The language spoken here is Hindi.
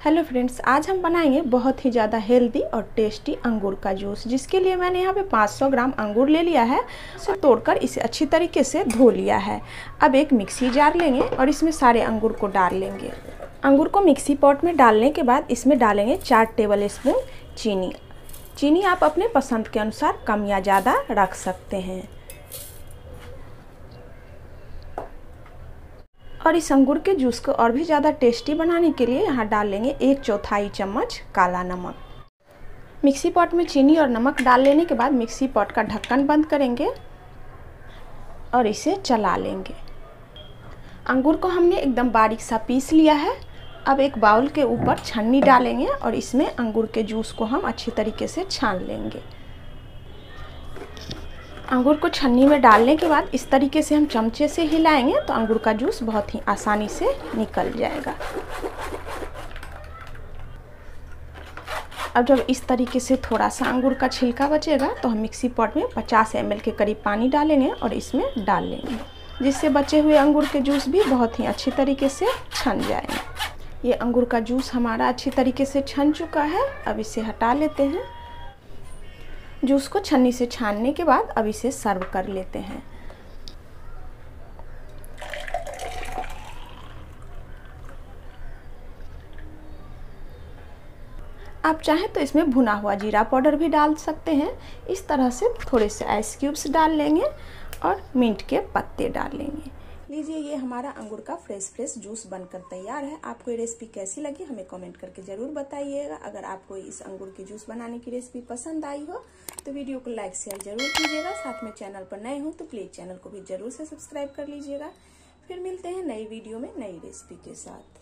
हेलो फ्रेंड्स आज हम बनाएँगे बहुत ही ज़्यादा हेल्दी और टेस्टी अंगूर का जूस जिसके लिए मैंने यहाँ पे 500 ग्राम अंगूर ले लिया है। इसे तोड़कर इसे अच्छी तरीके से धो लिया है। अब एक मिक्सी जार लेंगे और इसमें सारे अंगूर को डाल लेंगे। अंगूर को मिक्सी पॉट में डालने के बाद इसमें डालेंगे चार टेबल स्पून चीनी। चीनी आप अपने पसंद के अनुसार कम या ज़्यादा रख सकते हैं। और इस अंगूर के जूस को और भी ज़्यादा टेस्टी बनाने के लिए यहाँ डाल लेंगे एक चौथाई चम्मच काला नमक। मिक्सी पॉट में चीनी और नमक डाल लेने के बाद मिक्सी पॉट का ढक्कन बंद करेंगे और इसे चला लेंगे। अंगूर को हमने एकदम बारीक सा पीस लिया है। अब एक बाउल के ऊपर छन्नी डालेंगे और इसमें अंगूर के जूस को हम अच्छी तरीके से छान लेंगे। अंगूर को छन्नी में डालने के बाद इस तरीके से हम चमचे से हिलाएँगे तो अंगूर का जूस बहुत ही आसानी से निकल जाएगा। अब जब इस तरीके से थोड़ा सा अंगूर का छिलका बचेगा तो हम मिक्सी पॉट में 50 एम के करीब पानी डालेंगे और इसमें डाल लेंगे, जिससे बचे हुए अंगूर के जूस भी बहुत ही अच्छी तरीके से छन जाएँगे। ये अंगूर का जूस हमारा अच्छी तरीके से छन चुका है, अब इसे हटा लेते हैं। जूस को छन्नी से छानने के बाद अब इसे सर्व कर लेते हैं। आप चाहें तो इसमें भुना हुआ जीरा पाउडर भी डाल सकते हैं। इस तरह से थोड़े से आइस क्यूब्स डाल लेंगे और मिंट के पत्ते डाल लेंगे। लीजिए ये हमारा अंगूर का फ्रेश फ्रेश जूस बनकर तैयार है। आपको ये रेसिपी कैसी लगी हमें कमेंट करके ज़रूर बताइएगा। अगर आपको इस अंगूर की जूस बनाने की रेसिपी पसंद आई हो तो वीडियो को लाइक, शेयर ज़रूर कीजिएगा। साथ में चैनल पर नए हों तो प्लीज़ चैनल को भी ज़रूर से सब्सक्राइब कर लीजिएगा। फिर मिलते हैं नई वीडियो में नई रेसिपी के साथ।